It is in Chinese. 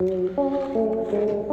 嗯嗯嗯嗯